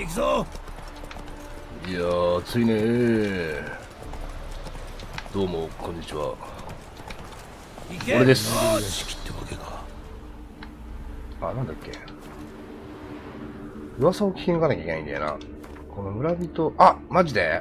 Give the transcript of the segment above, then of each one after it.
行くぞ。いやー暑いね。ーどうもこんにちは。行け。俺です。よしきってわけか。あなんだっけ。噂を聞き抜かなきゃいけないんだよな。この村人。あマジで？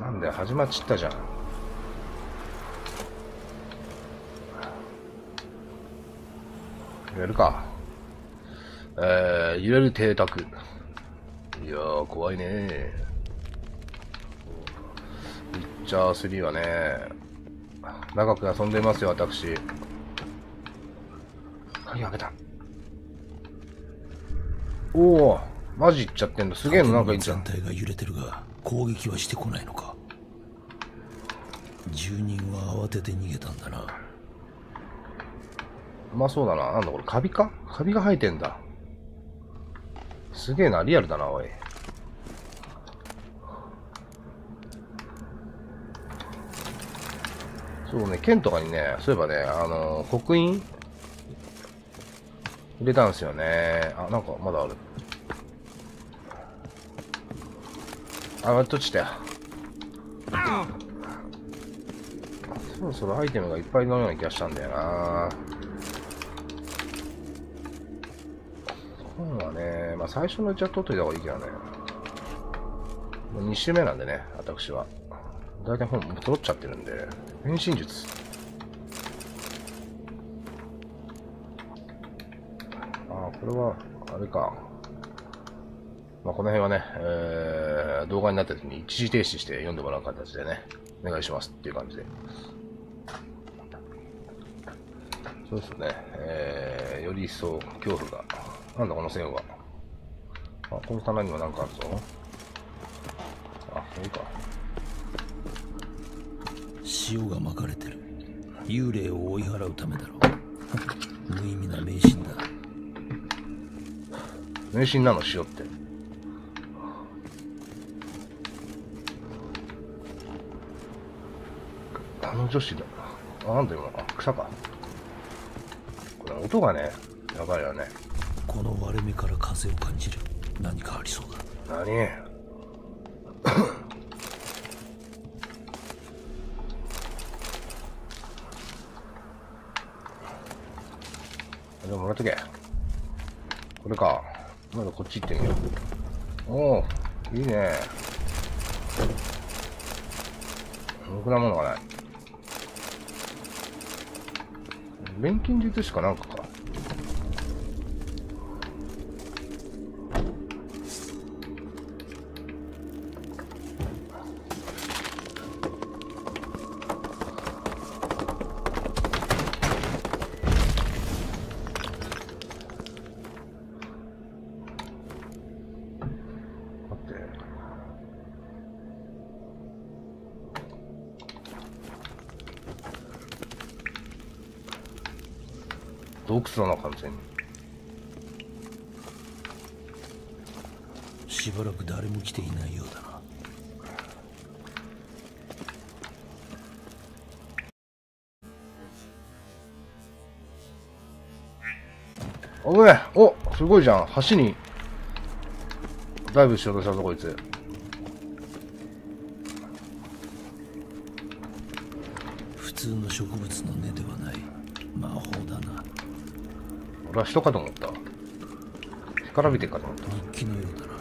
なんだよ始まっちったじゃん。やるかえー、揺れる邸宅。いやー怖いね。ウィッチャー3はね長く遊んでますよ私。鍵開けた？おおマジいっちゃってんだすげえのなんかいっちゃう全体が揺れてるが攻撃はしてこないのか。住人は慌てて逃げたんだな。うまそうだな。なんだこれ、カビか？カビが生えてんだ。すげえな、リアルだな、おい。そうね、剣とかにね、そういえばね、あのー、刻印入れたんですよね。あ、なんかまだある。あ、割っとちたよ。そろそろアイテムがいっぱいのような気がしたんだよな本はね、まあ最初のうちは取っといた方がいいけどね。もう2周目なんでね、私は。大体本も揃っちゃってるんで。変身術。ああ、これは、あれか。まあこの辺はね、えー、動画になった時に一時停止して読んでもらう形でね、お願いしますっていう感じで。そうですね、えー、より一層恐怖が。なんだこの線は。あ、この棚にもなんかあるぞ。あ、これか。塩が巻かれてる幽霊を追い払うためだろう 無意味な迷信だ迷信なの塩って。あの女子だ。あ、なんだ今。あ、草か。これ音がね、やばいよね。この割れ目から風を感じる何かありそうだ何？でももらっとけ。これか。まだこっち行ってみよう。おお、いいね。ろくなものがない。錬金術しかなんかか。待って。洞窟だな、完全に。しばらく誰も来ていないようだな。危ねえおすごいじゃん。橋に。ダイブしようとしたぞこいつ。普通の植物の根ではない魔法だな俺は人かと思った。干からびてんかと思った。日記のようだな。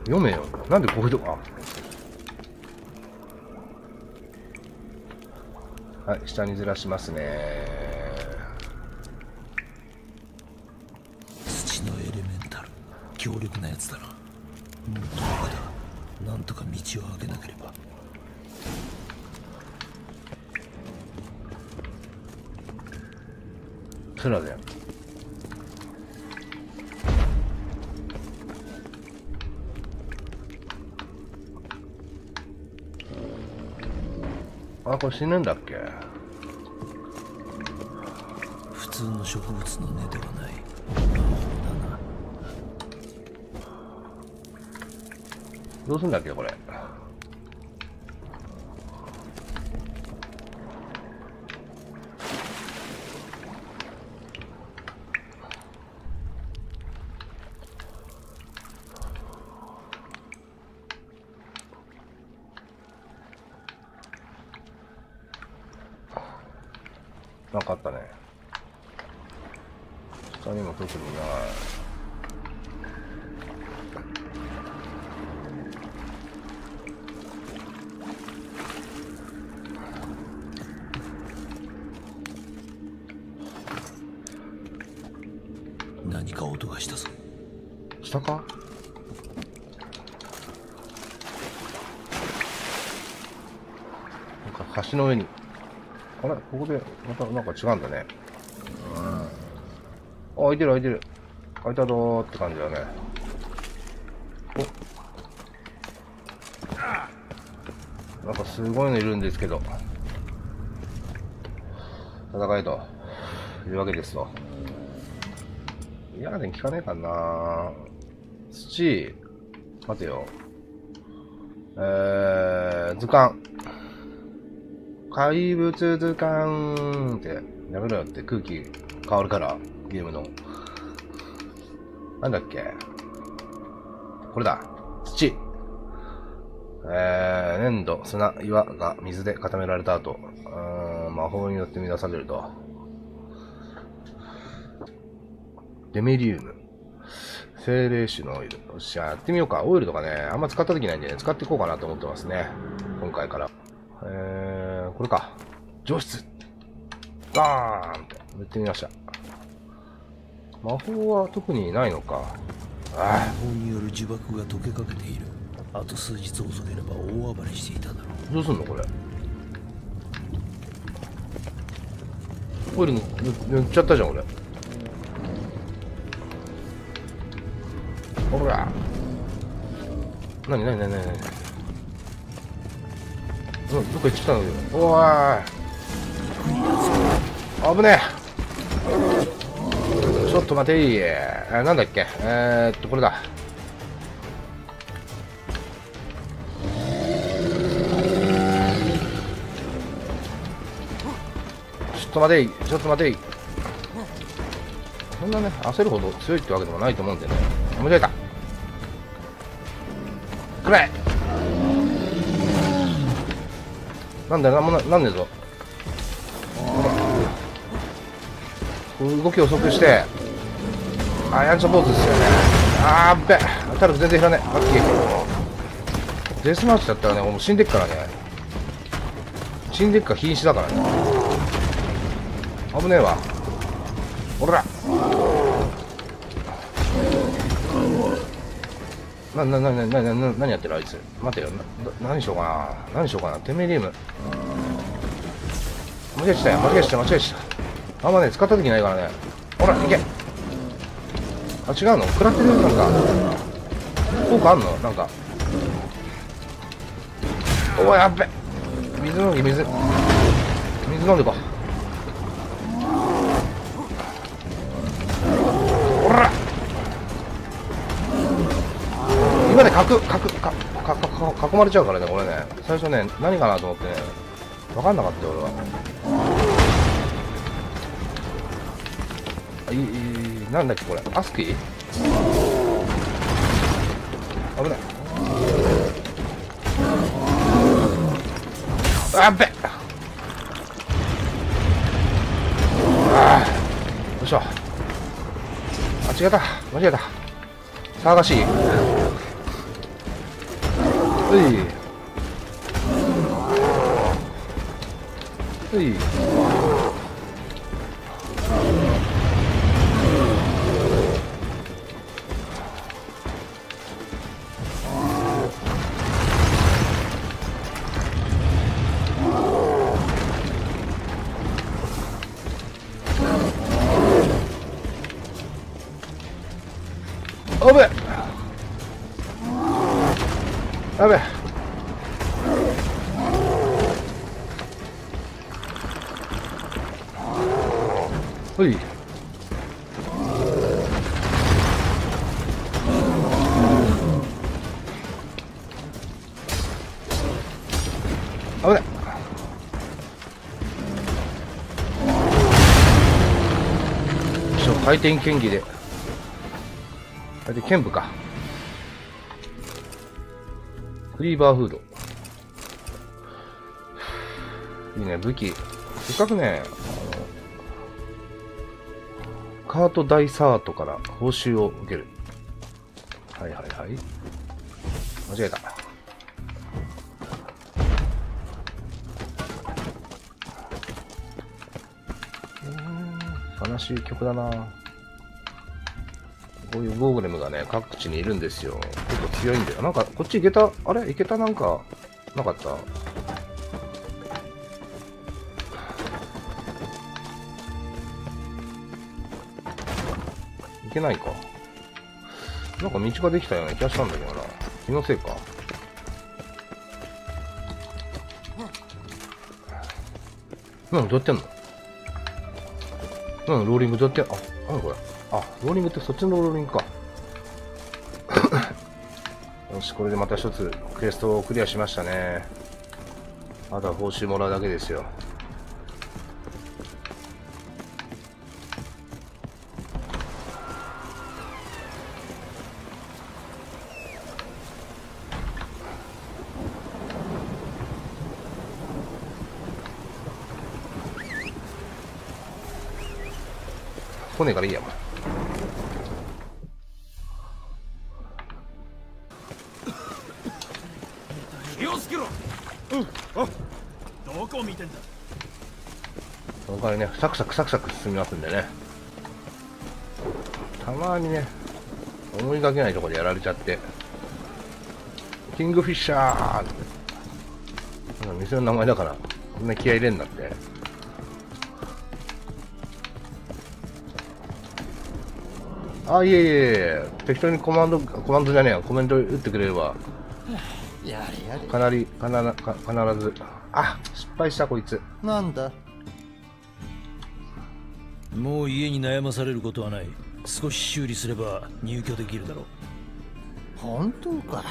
読めよ。なんでこういうとこ？あ。はい下にずらしますね。土のエレメンタル。強力なやつだな。もうどこだ。なんとか道を開けなければつらだよあこれ死ぬんだっけ普通の植物の根ではない。どうすんだっけこれなんかあったね。下にも特にない。何か音がしたぞ下か？なんか橋の上に。あれ？ここで、またなんか違うんだね。あ、開いてる開いてる。開いたぞーって感じだね。おなんかすごいのいるんですけど。戦えと。いうわけですと。いや、でも聞かねえかな土、待てよ。えー、図鑑。怪物図鑑って、やめろよって空気変わるから、ゲームの。なんだっけ？これだ。土。えー、粘土、砂、岩が水で固められた後、うん魔法によって生み出されると。デメリウム。精霊種のオイル。よっしゃ、やってみようか。オイルとかね、あんま使った時ないんでね、使っていこうかなと思ってますね。今回から。えー、これか。上質。バーンって塗ってみました。魔法は特にないのか。あ魔法による呪縛が解けかけているあと数日遅ければ大暴れしていただろあ、どうすんのこれ？オイル塗塗っちゃったじゃん、俺。ほら。なになになになになにうん、どっか行ってきたんだけど。おーい。危ねえ。ちょっと待てい。えーなんだっけ？えー、っと、これだ。ちょっと待てい。ちょっと待てい。そんなね、焦るほど強いってわけでもないと思うんでね。間違えた。くらいなんだよ、なんもな、なんねえぞ。動き遅くして、あ、やんちゃ坊主ですよね。あーっべ。タルク全然減らねえ。ラッキー。デスマーチだったらね、もう死んでっからね。死んでっか瀕死だからね。危ねえわ。ほら。な、な、な、な、な、な、な、何やってるあいつ。待てよ。な、な何しようかな。何しようかな。テメリウム。間違えちゃったよ。間違えちゃった、間違えちゃった。あんまね、使った時ないからね。ほら、いけ。あ、違うの？食らってるなんか。効果あんの？なんか。おい、やっべ。水飲んで、水。水飲んでこ。ほら今で角、角、か、か、か、囲まれちゃうからね、これね。最初ね、何かなと思ってね、わかんなかったよ、俺は。あいい、いい、なんだっけ、これ？アスキー？危ない。あっべああ、よいしょ。あ、違った。間違えた。騒がしい。うい。うい。おやべほい危ないちょ回転剣技で。あれ剣舞か。フリーバーフードいいね武器せっかくねあのカートダイサートから報酬を受ける。はいはいはい。間違えた。悲しい曲だなこういうゴーグレムがね、各地にいるんですよ。結構強いんだよ。なんか、こっち行けた？あれ？行けた？なんか、なかった？行けないか。なんか道ができたような気がしたんだけどな。気のせいか。なんどうやってんの？うん、ローリングどうやってあ、なんこれ。あ、ローリングってそっちのローリングか。よし、これでまた一つクエストをクリアしましたね。あとは報酬もらうだけですよ。来ねえからいいや、もう。どこ見てんだ？その代わりね、サクサクサクサク進みますんでね。たまにね、思いがけないところでやられちゃって、キングフィッシャー。店の名前だから、こんな気合い入れんなって。あ、いえいえいえ、適当にコマンド、コマンドじゃねえや、コメント打ってくれれば、やれやれ。かなり、かならか必ず、あ、失敗したこいつ。なんだ？もう家に悩まされることはない。少し修理すれば入居できるだろう。本当か？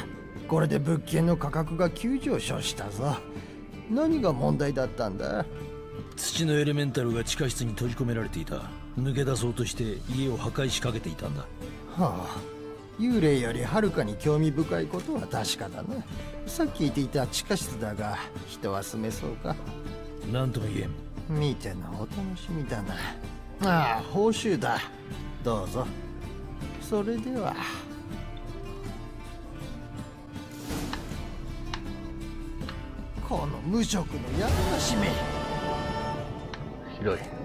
これで物件の価格が急上昇したぞ。何が問題だったんだ？土のエレメンタルが地下室に閉じ込められていた。抜け出そうとして家を破壊しかけていたんだ。はあ幽霊よりはるかに興味深いことは確かだな。さっき言っていた地下室だが人は住めそうか？何とも言えん。見てのお楽しみだな。ああ報酬だ。どうぞ。それでは。この無職のやらしめ。ひどい。